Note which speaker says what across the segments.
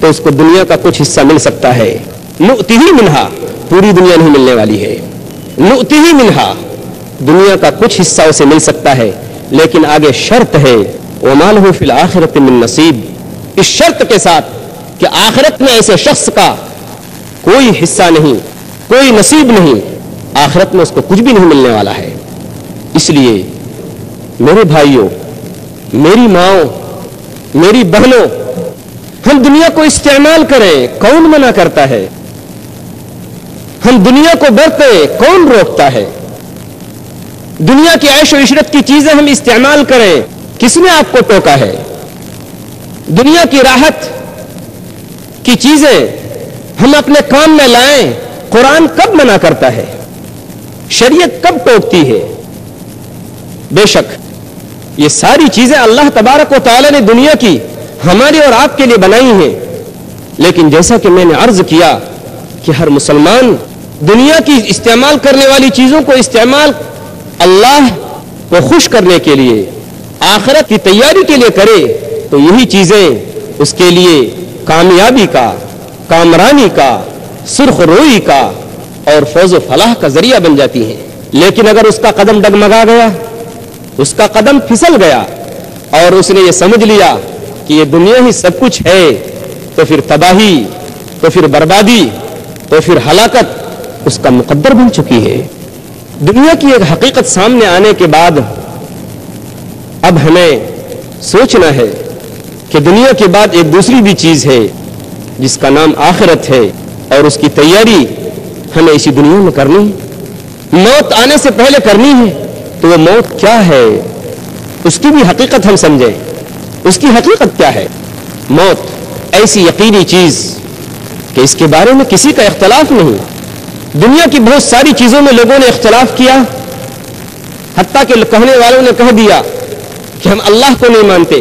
Speaker 1: तो उसको दुनिया का कुछ हिस्सा मिल सकता है। नुति ही मिनहा, पूरी दुनिया नहीं मिलने वाली है। नुति ही मिनहा, दुनिया का कुछ हिस्सा उसे मिल सकता है। लेकिन आगे शर्त है वमाल हो फिल आखिरत मिन नसीब। इस शर्त के साथ कि आखिरत में ऐसे शख्स का कोई हिस्सा नहीं, कोई नसीब नहीं, आखिरत में उसको कुछ भी नहीं मिलने वाला है। इसलिए, मेरे भाइयों, मेरी माओ, मेरी बहनों हम दुनिया को इस्तेमाल करें, कौन मना करता है? हम दुनिया को बरते कौन रोकता है? दुनिया की ऐश इशरत की चीज़ें हम इस्तेमाल करें, किसने आपको टोका है? दुनिया की राहत की चीज़ें हम अपने काम में लाएँ, कुरान कब मना करता है? शरीयत कब टोकती है? बेशक, ये सारी चीज़ें अल्लाह तबारक व ने दुनिया की हमारे और आपके लिए बनाई हैं। लेकिन जैसा कि मैंने अर्ज़ किया कि हर मुसलमान दुनिया की इस्तेमाल करने वाली चीज़ों को इस्तेमाल अल्लाह को खुश करने के लिए, आखिरत की तैयारी के लिए करे तो यही चीज़ें उसके लिए कामयाबी का, कामरानी का सुर्ख रोई का और फौज फलाह का ज़रिया बन जाती हैं। लेकिन अगर उसका कदम डगमगा गया, उसका कदम फिसल गया और उसने ये समझ लिया कि ये दुनिया ही सब कुछ है तो फिर तबाही तो फिर बर्बादी तो फिर हलाकत, उसका मुकद्दर बन चुकी है। दुनिया की एक हकीकत सामने आने के बाद अब हमें सोचना है कि दुनिया के बाद एक दूसरी भी चीज़ है, जिसका नाम आखिरत है, और उसकी तैयारी हमें इसी दुनिया में करनी है। मौत आने से पहले करनी है तो वो मौत क्या है, उसकी भी हकीकत हम समझें। उसकी हकीकत क्या है? मौत ऐसी यकीनी चीज़ कि इसके बारे में किसी का इख्तलाफ नहीं। दुनिया की बहुत सारी चीज़ों में लोगों ने इख्तलाफ किया, हत्या के कहने वालों ने कह दिया कि हम अल्लाह को नहीं मानते,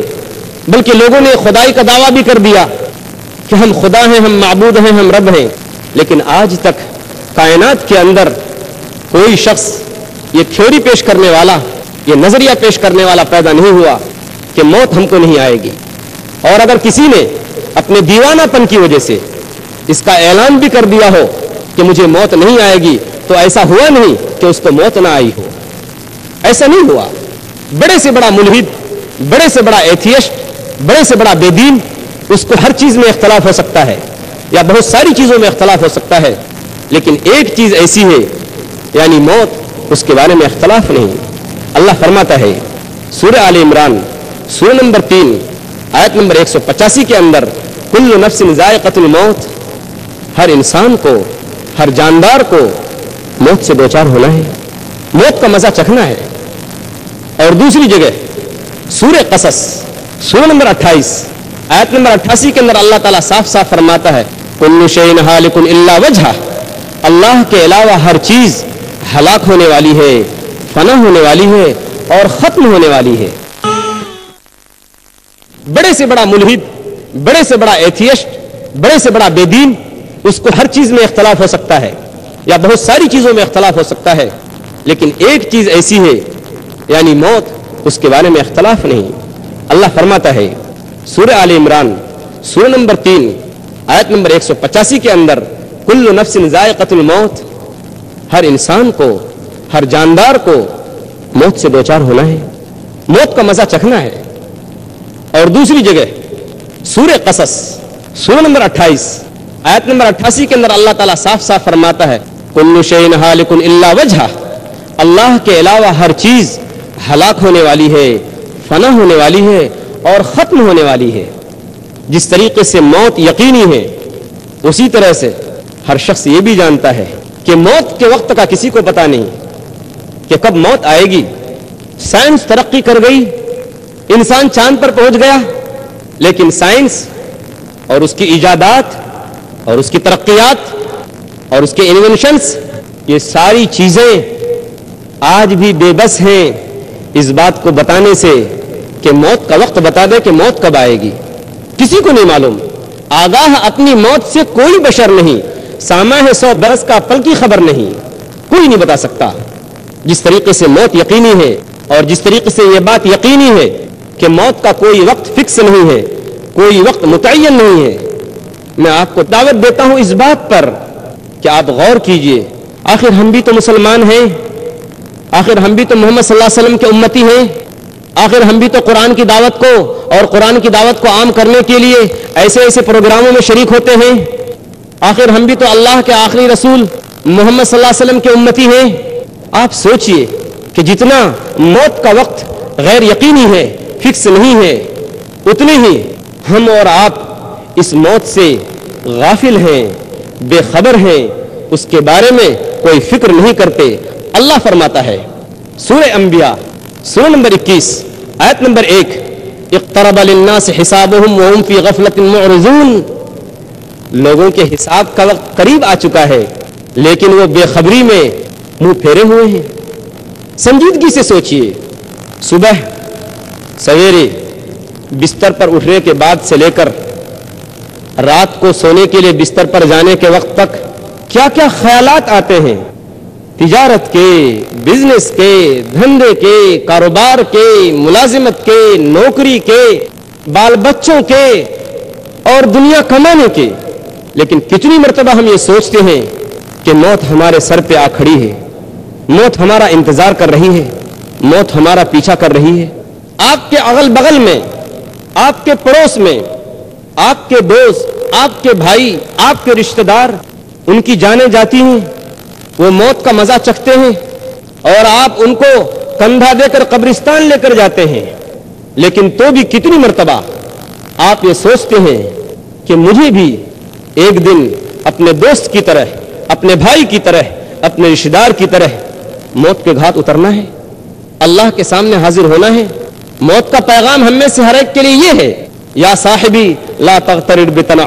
Speaker 1: बल्कि लोगों ने खुदाई का दावा भी कर दिया कि हम खुदा हैं, हम मबूद हैं, हम रब हैं। लेकिन आज तक कायनात के अंदर कोई शख्स ये थ्योरी पेश करने वाला, ये नज़रिया पेश करने वाला पैदा नहीं हुआ। कि मौत हमको नहीं आएगी। और अगर किसी ने अपने दीवानापन की वजह से इसका ऐलान भी कर दिया हो कि मुझे मौत नहीं आएगी तो ऐसा हुआ नहीं कि उसको मौत ना आई हो। ऐसा नहीं हुआ। बड़े से बड़ा मुलहिद, बड़े से बड़ा एथियस्ट, बड़े से बड़ा बेदीन, उसको हर चीज़ में इख्तलाफ हो सकता है, या बहुत सारी चीज़ों में इख्तलाफ हो सकता है, लेकिन एक चीज़ ऐसी है, यानी मौत, उसके बारे में इख्तलाफ नहीं। अल्लाह फरमाता है सूर्य आल इमरान सूर्य नंबर तीन, आयत नंबर एक सौ पचासी के अंदर, कुल्ल नफ्सिन जायकतुल मौत, हर इंसान को, हर जानदार को मौत से दो चार होना है। मौत का मज़ा चखना है। और दूसरी जगह सूर्य कसस सूर्य नंबर 28 आयत नंबर 88 के अंदर अल्लाह ताला साफ़ साफ़ फरमाता है, कुल्लु शैन हालिकुन इल्ला वजहा, अल्लाह के अलावा हर चीज़ हलाक होने वाली है फना होने वाली है और खत्म होने वाली है। बड़े से बड़ा मुलहिद, बड़े से बड़ा एथियस्ट, बड़े से बड़ा बेदीन, उसको हर चीज़ में इख्तलाफ हो सकता है, या बहुत सारी चीज़ों में इख्तलाफ हो सकता है, लेकिन एक चीज़ ऐसी है, यानी मौत, उसके बारे में इख्तलाफ नहीं। अल्लाह फरमाता है सूर्य आल इमरान सूर्य नंबर तीन, आयत नंबर एक सौ पचासी के अंदर, कुल्लु नफ्सिन जायकतुल मौत, हर इंसान को, हर जानदार को मौत से दो चार होना है। मौत का मज़ा चखना है। और दूसरी जगह सूर्य कसस सूर्य नंबर 28 आयत नंबर 88 के अंदर अल्लाह ताला साफ़ साफ़ फरमाता है इल्ला वजहा, अल्लाह के अलावा हर चीज़ हलाक होने वाली है, फना होने वाली है और खत्म होने वाली है। जिस तरीके से मौत यकीनी है, उसी तरह से हर शख्स ये भी जानता है कि मौत के वक्त का किसी को पता नहीं, कि कब मौत आएगी। साइंस तरक्की कर गई इंसान चाँद पर पहुँच गया, लेकिन साइंस और उसकी इजादात और उसकी तरक्यात और उसके इन्वेंशंस ये सारी चीज़ें आज भी बेबस हैं इस बात को बताने से कि मौत का वक्त बता दे कि मौत कब आएगी। किसी को नहीं मालूम। आगाह अपनी मौत से कोई बशर नहीं। सामा है सौ बरस का पल की खबर नहीं। कोई नहीं बता सकता। जिस तरीके से मौत यकीनी है और जिस तरीके से यह बात यकीनी है कि मौत का कोई वक्त फिक्स नहीं है, कोई वक्त मुतन नहीं है। मैं आपको दावत देता हूँ इस बात पर कि आप गौर कीजिए, आखिर हम भी तो मुसलमान हैं, आखिर हम भी तो मोहम्मद सल्लल्लाहु अलैहि वसल्लम के उम्मती हैं, आखिर हम भी तो कुरान की दावत को और कुरान की दावत को आम करने के लिए ऐसे ऐसे प्रोग्रामों में शरीक होते हैं। आखिर हम भी तो अल्लाह के आखिरी रसूल मोहम्मद वसल्लम के उम्मती हैं। आप सोचिए कि जितना मौत का वक्त गैर यकीनी है फिक्स नहीं है, उतने ही हम और आप इस मौत से गाफिल हैं, बेखबर हैं, उसके बारे में कोई फ़िक्र नहीं करते। अल्लाह फरमाता है सूर्य अंबिया सूर्य नंबर 21 आयत नंबर एक, इकतरबा से हिसाब गफलत लोगों के हिसाब का वक्त करीब आ चुका है, लेकिन वो बेखबरी में मुँह फेरे हुए हैं। संजीदगी से सोचिए, सुबह सवेरे बिस्तर पर उठने के बाद से लेकर रात को सोने के लिए बिस्तर पर जाने के वक्त तक क्या क्या ख्यालात आते हैं? तिजारत के बिज़नेस के, धंधे के, कारोबार के, मुलाजिमत के, नौकरी के बाल बच्चों के और दुनिया कमाने के। लेकिन कितनी मरतबा हम ये सोचते हैं कि मौत हमारे सर पे आ खड़ी है। मौत हमारा इंतज़ार कर रही है। मौत हमारा पीछा कर रही है। आपके अगल बगल में, आपके पड़ोस में, आपके दोस्त, आपके भाई, आपके रिश्तेदार, उनकी जाने जाती हैं, वो मौत का मज़ा चखते हैं, और आप उनको कंधा देकर कब्रिस्तान लेकर जाते हैं। लेकिन तो भी कितनी मरतबा, आप ये सोचते हैं कि मुझे भी एक दिन अपने दोस्त की तरह, अपने भाई की तरह, अपने रिश्तेदार की तरह मौत के घाट उतरना है। अल्लाह के सामने हाजिर होना है। मौत का पैगाम हम में से हर एक के लिए ये है, या साहिबी, ला तख्तर बितना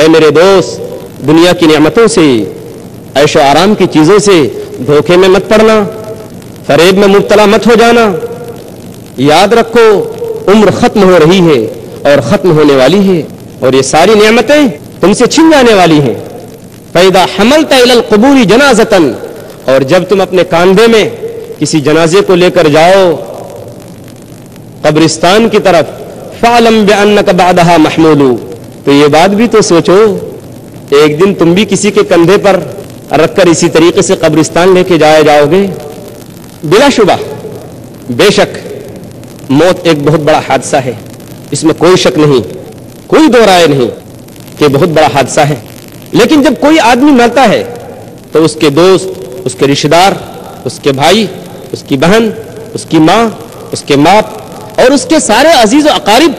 Speaker 1: ए मेरे दोस्त, दुनिया की नियामतों से, ऐशो आराम की चीज़ों से धोखे में मत पड़ना, फरेब में मुबतला मत हो जाना। याद रखो, उम्र खत्म हो रही है और खत्म होने वाली है, और ये सारी नियामतें तुमसे छिन जाने वाली हैं। पैदा हमल तल कबूरी जनाजतन, और जब तुम अपने कांधे में किसी जनाजे को लेकर जाओ कब्रिस्तान की तरफ़, फालम बेअन्न बादहा महमूलू तो ये बात भी तो सोचो, एक दिन तुम भी किसी के कंधे पर रखकर इसी तरीके से कब्रिस्तान लेके जाया जाओगे। बिलाशुबा, बेशक मौत एक बहुत बड़ा हादसा है। इसमें कोई शक नहीं, कोई दो राय नहीं कि बहुत बड़ा हादसा है। लेकिन जब कोई आदमी मरता है तो उसके दोस्त, उसके रिश्तेदार, उसके भाई, उसकी बहन, उसकी माँ, उसके माप और उसके सारे अज़ीज़ अकारिब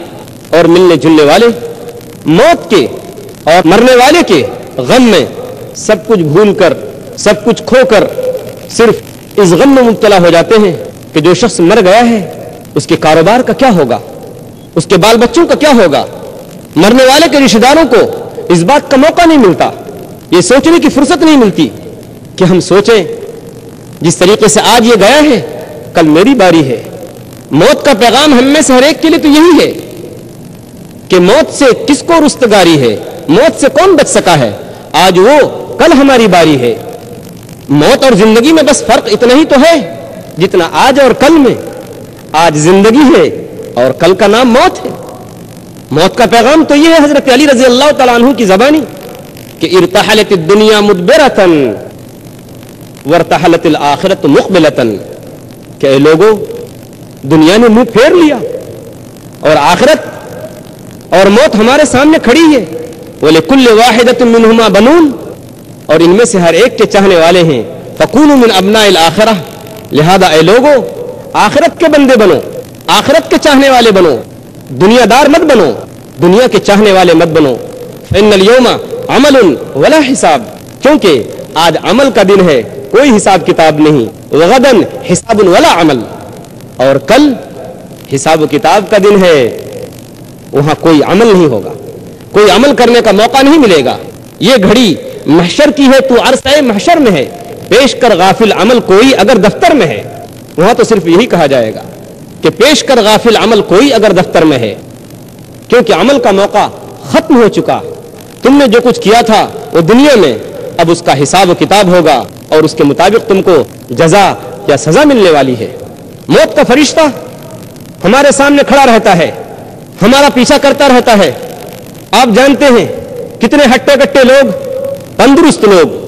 Speaker 1: और मिलने जुलने वाले, मौत के और मरने वाले के गम में सब कुछ भूल कर सब कुछ खोकर सिर्फ़ इस गम में मुबतला हो जाते हैं कि जो शख्स मर गया है, उसके कारोबार का क्या होगा? उसके बाल बच्चों का क्या होगा? मरने वाले के रिश्तेदारों को इस बात का मौका नहीं मिलता, ये सोचने की फुर्सत नहीं मिलती कि हम सोचें, जिस तरीके से आज ये गया है, कल मेरी बारी है। मौत का पैगाम हम में से हर एक के लिए तो यही है कि मौत से किसको रुस्तगारी है? मौत से कौन बच सका है? आज वो, कल हमारी बारी है। मौत और ज़िंदगी में बस फ़र्क इतना ही तो है जितना आज और कल में। आज ज़िंदगी है और कल का नाम मौत है। मौत का पैगाम तो ये है हज़रत अली रज़ी अल्लाह तु की जबानी कि इरतहलत दुनिया मुदबरतन, वरतहलत आखिरत मुकबिलतन। के लोगों दुनिया ने मुँह फेर लिया। और आखिरत और मौत हमारे सामने खड़ी है। बोले, कुल्ल वाहिदत मिनहुमा बनून। और इनमें से हर एक के चाहने वाले हैं, फकून मिन अबना आखिरा। लिहाजा ए लोगो, आखिरत के बंदे बनो, आखिरत के चाहने वाले बनो, दुनियादार मत बनो, दुनिया के चाहने वाले मत बनो। योमा अमल वला हिसाब। क्योंकि आज अमल का दिन है, कोई हिसाब किताब नहीं। वगदन हिसाब वला अमल। और कल हिसाब किताब का दिन है, वहाँ कोई अमल नहीं होगा। कोई अमल करने का मौका नहीं मिलेगा। ये घड़ी महशर की है, तू अरसा महशर में है। पेश कर गाफिल अमल कोई अगर दफ्तर में है, वहाँ तो सिर्फ़ यही कहा जाएगा कि पेश कर गाफिल अमल कोई अगर दफ्तर में है। क्योंकि अमल का मौका खत्म हो चुका। तुमने जो कुछ किया था वो दुनिया में, अब उसका हिसाब किताब होगा और उसके मुताबिक तुमको जजा या सजा मिलने वाली है। मौत का फरिश्ता हमारे सामने खड़ा रहता है, हमारा पीछा करता रहता है। आप जानते हैं कितने हट्टे कट्टे लोग, तंदुरुस्त लोग